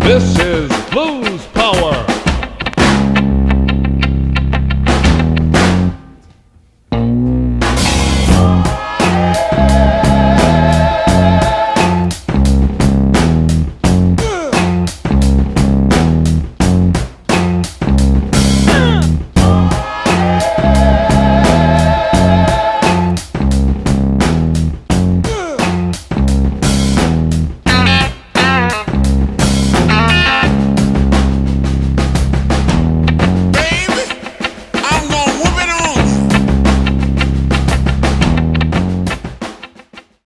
This is Blues Power.